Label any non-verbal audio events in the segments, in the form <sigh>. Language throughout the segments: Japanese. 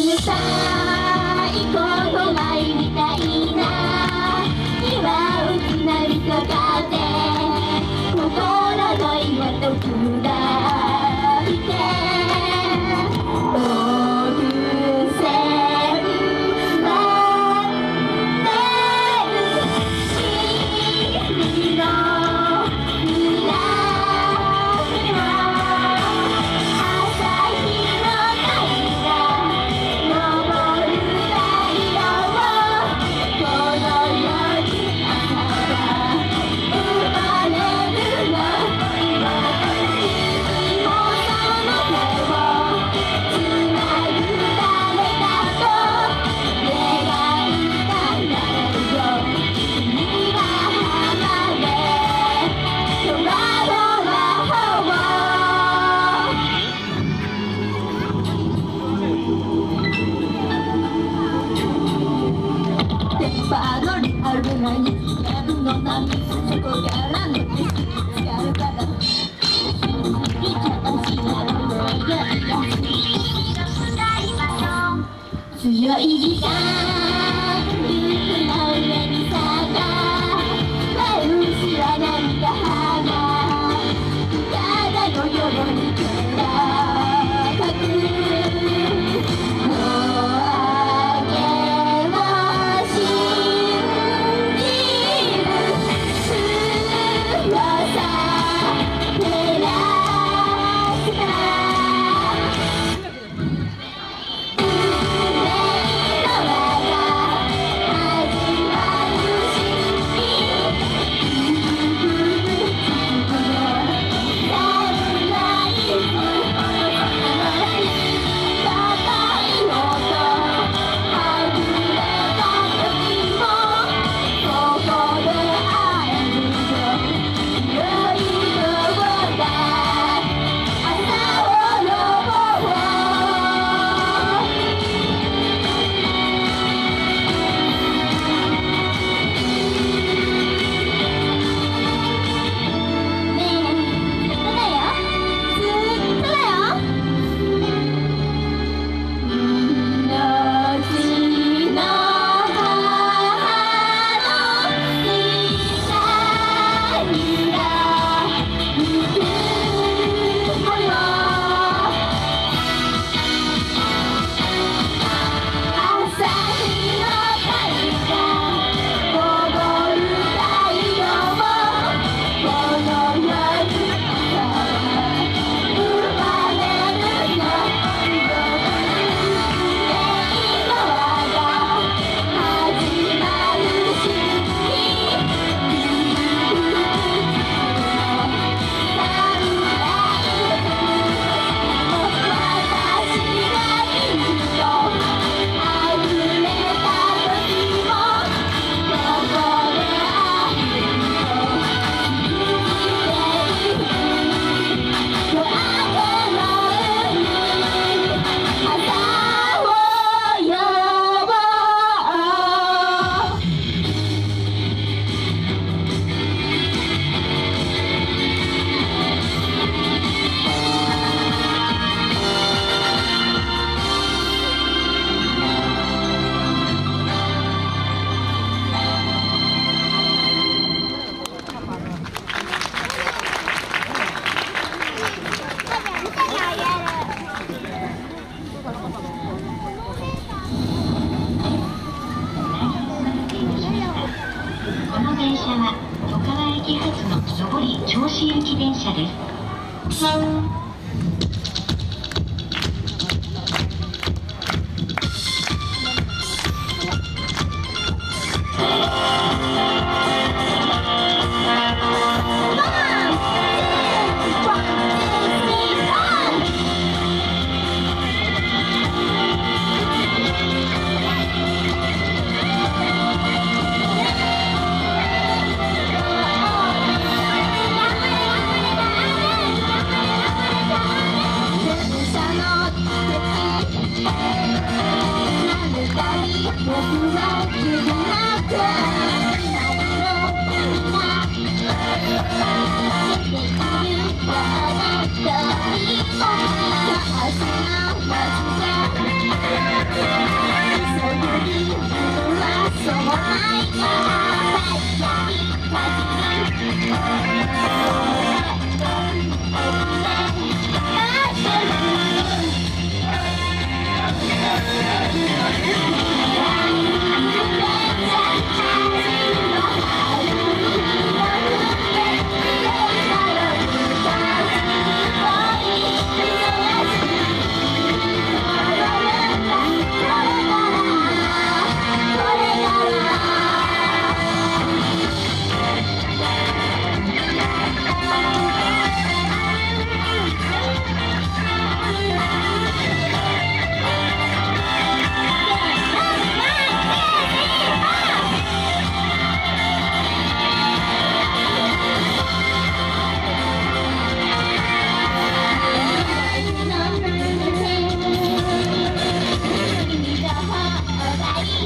conectar.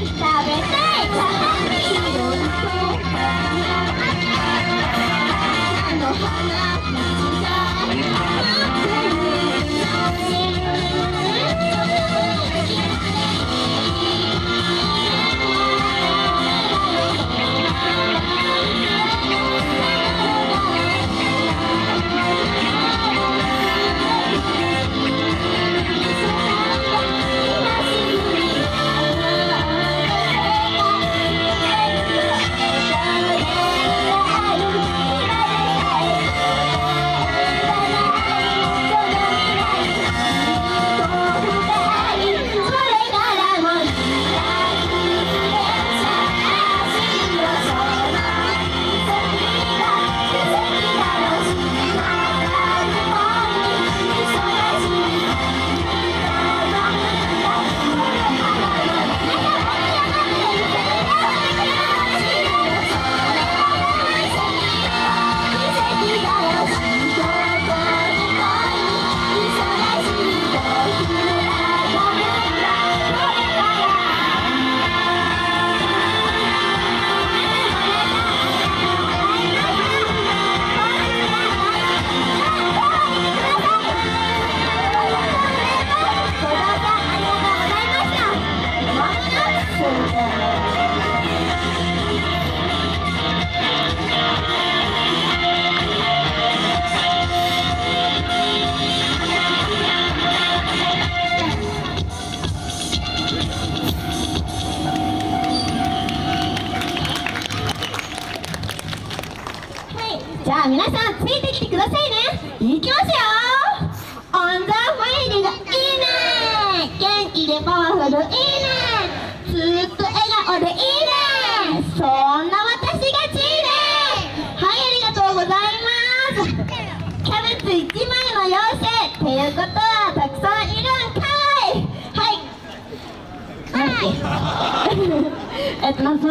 たい。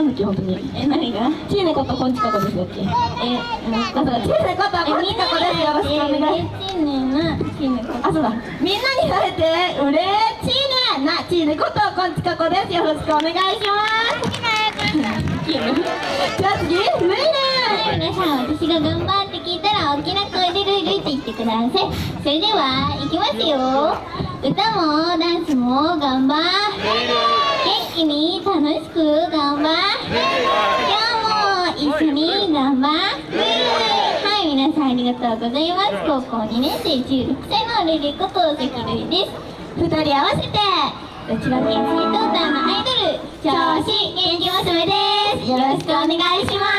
なん、だっけ、本当に。え、何が。チーネこと、こんちかこですだっけ。え、もう、あ、そうだ、チーネこと、こんちかこです。よろしくお願いします。チーネな、チーネこと。あ、そうだ。みんなにされて、うれチーネな、チーネこと、こんちかこです。よろしくお願いします。じゃあ次、ルイル皆さん、私が頑張って聞いたら、大きな声でルイルイって言ってください。それでは、いきますよ。歌も、ダンスも、頑張れ元気に楽しく頑張今日も一緒に頑張はい皆さんありがとうございます高校2年生16歳のルリこと関瑠璃です2人合わせて千葉県水道団のアイドル調子元気娘ですよろしくお願いします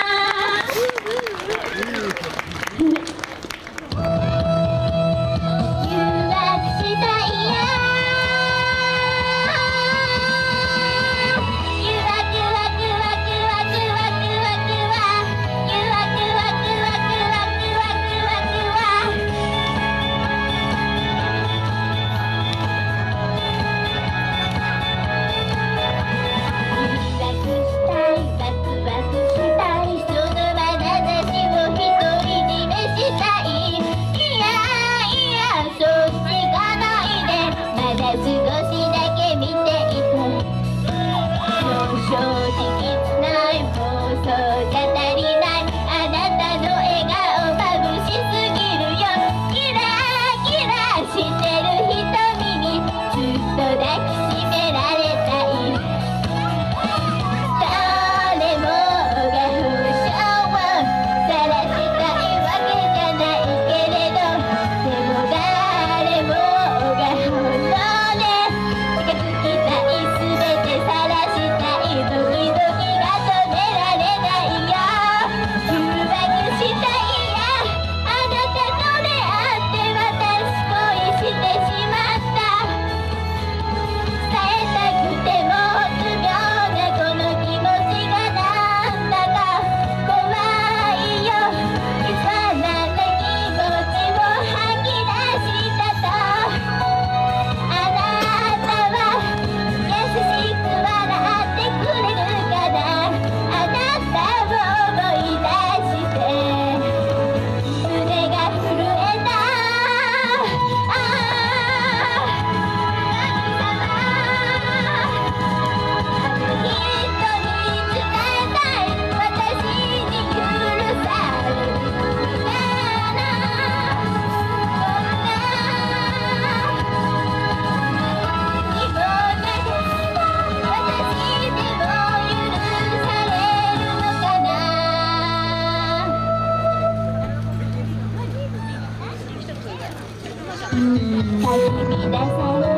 や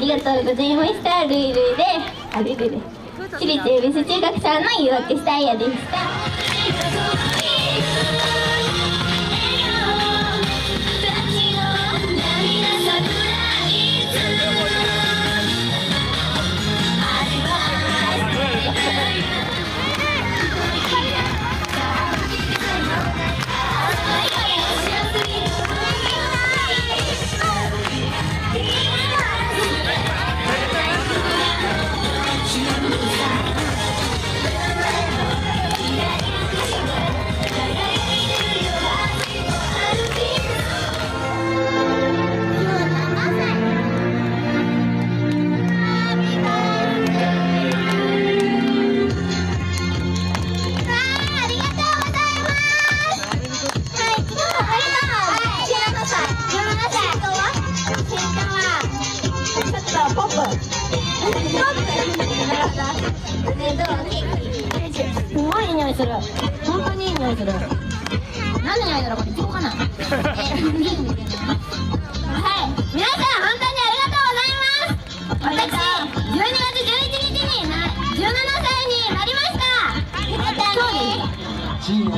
りがとうございました。ルイルイであルイルイで私立恵比寿中学さんの誘惑したいやでしたチーネ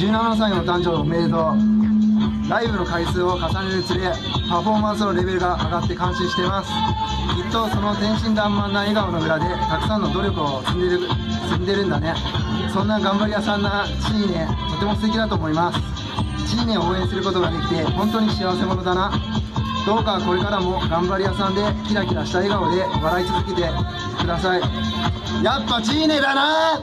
17歳の誕生日おめでとう。ライブの回数を重ねるにつれパフォーマンスのレベルが上がって感心しています。きっとその天真爛漫な笑顔の裏でたくさんの努力を積んでる積んでるんだね。そんな頑張り屋さんなチーネとても素敵だと思います。チーネを応援することができて本当に幸せ者だな。どうかこれからも頑張り屋さんでキラキラした笑顔で笑い続けてください。やっぱチーネだな。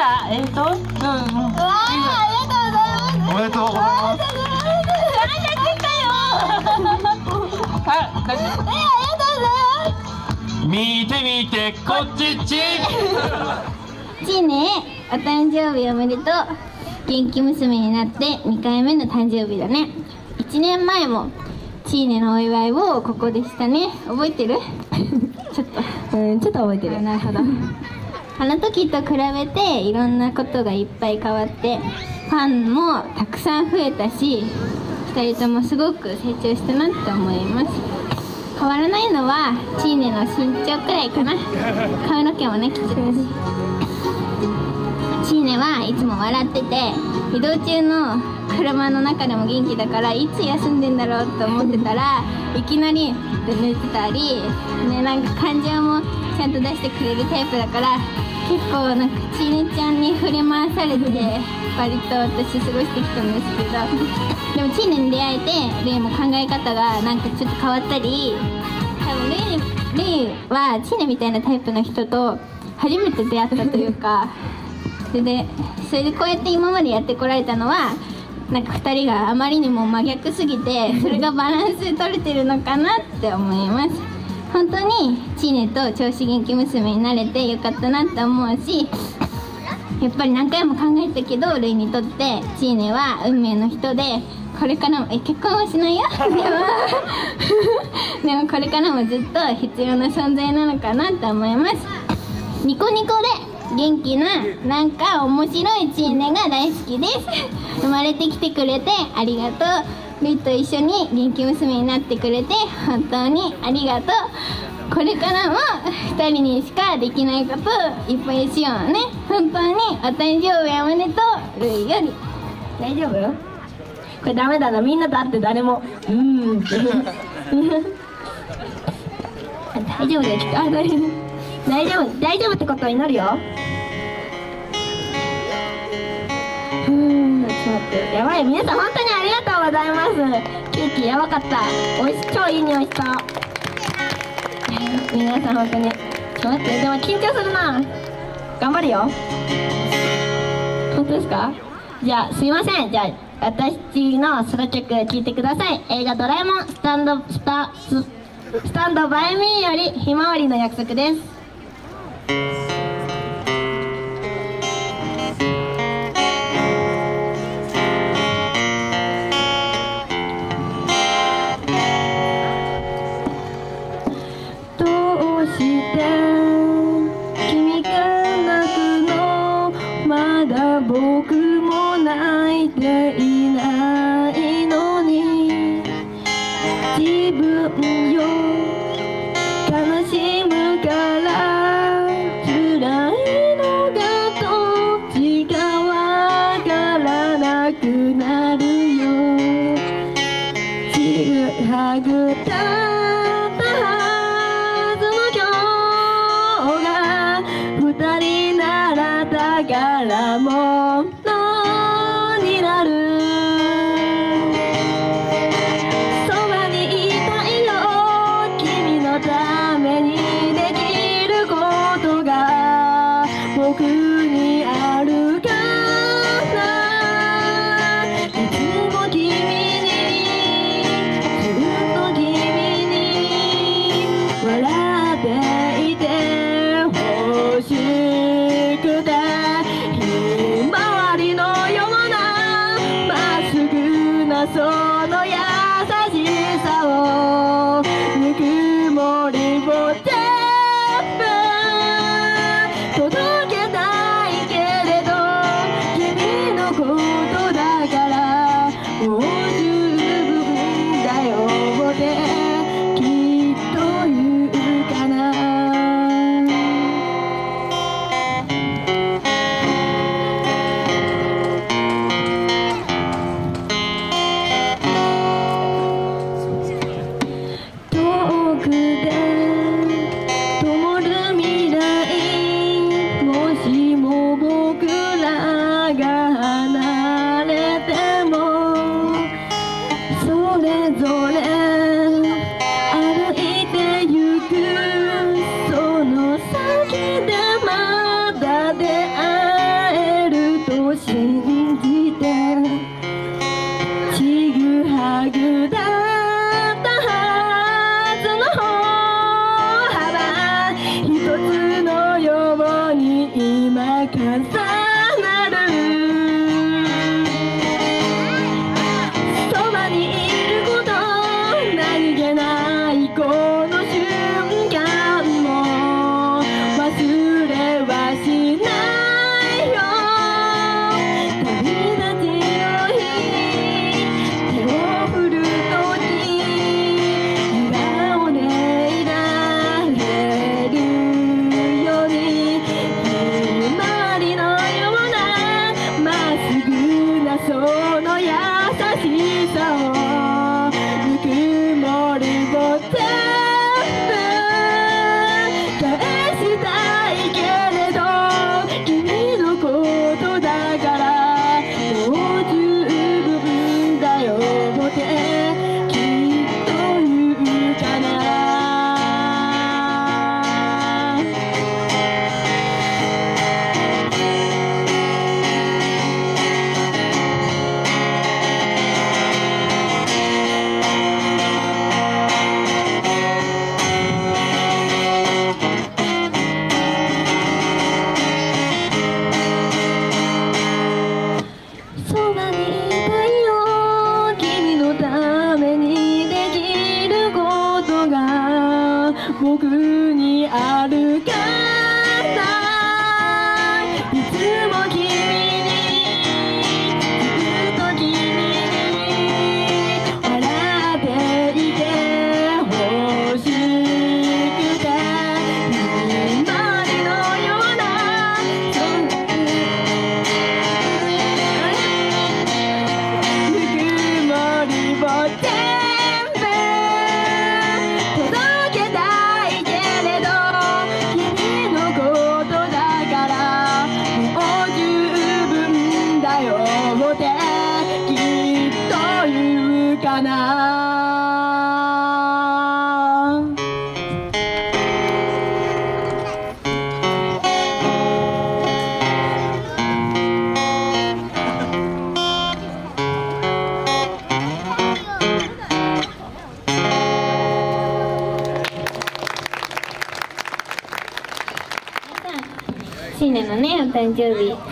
ら、えっ、と、うん、うん。おめでとうございます。はい、大丈夫見て見てこっちっちチーネお誕生日おめでとう元気娘になって2回目の誕生日だね1年前もチーネのお祝いをここでしたね覚えてるちょっとうんちょっと覚えてるなるほどあの時と比べていろんなことがいっぱい変わってファンもたくさん増えたし2人ともすごく成長したなって思います。変わらないのはチーネの身長くらいかな。髪の毛もねきついしチーネはいつも笑ってて移動中の車の中でも元気だからいつ休んでんだろうと思ってたらいきなり寝てたり、ね、なんか感情もちゃんと出してくれるタイプだから結構なんかチーネちゃんに振り回されて割と私過ごしてきたんですけど。でもチーネに出会えてレイも考え方がなんかちょっと変わったり多分レイレイはチーネみたいなタイプの人と初めて出会ったというか。そ <laughs> れでそれでこうやって今までやってこられたのはなんか2人があまりにも真逆すぎて <laughs> それがバランス取れてるのかなって思います。本当にチーネと調子元気娘になれてよかったなって思うしやっぱり何回も考えたけどルイにとってチーネは運命の人でこれからもえ結婚はしないよ？<laughs> でも <laughs> でもこれからもずっと必要な存在なのかなって思います。ニコニコで元気ななんか面白いチーネが大好きです。<laughs> 生まれてきてくれてありがとう。ルイと一緒に元気娘になってくれて本当にありがとう。これからも2人にしかできないことをいっぱいしようね。本当にお誕生日おめでとう。ルイより。大丈夫？これダメだな。みんなだって誰も。うーん。っ <laughs> て <laughs> 大丈夫だよちょっとあ大丈夫大丈夫大丈夫ってことを祈るよ。うんちょっと待って。やばい皆さん本当にありがとうございます。ケーキやばかった。おいし超いい匂いした。<laughs> 皆さん本当に。ちょっと待ってでも緊張するな。頑張るよ。本当ですか？じゃあすいません。じゃあ私のソロ曲聴いてください。映画「ドラえもんスタンドスタススタンドバイミーよりひまわりの約束です。ど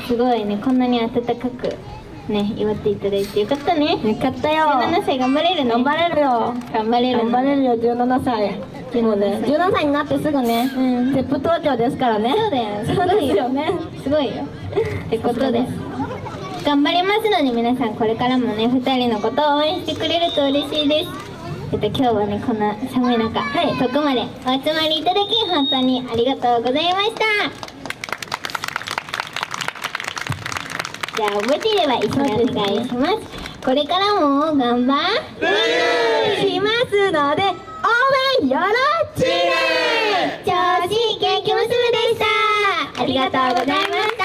すごいね。こんなに温かくね祝っていただいてよかったね。よかったよ。17歳頑張れるね。頑張れるよ。頑張れる頑張れるよ17歳。もうね17歳。になってすぐねうん。ゼップ東京ですからね。そうだよ。すごそうでいよすよ。ねすごいよ。ってことです。頑張りますので皆さんこれからもね2人のことを応援してくれると嬉しいです。えっと今日はねこんな寒い中、はい、遠くまでお集まりいただき本当にありがとうございましたじゃあ覚えていれば一緒にお願いします。これからも頑張しますので応援よろしく調子元気娘でした。ありがとうございます。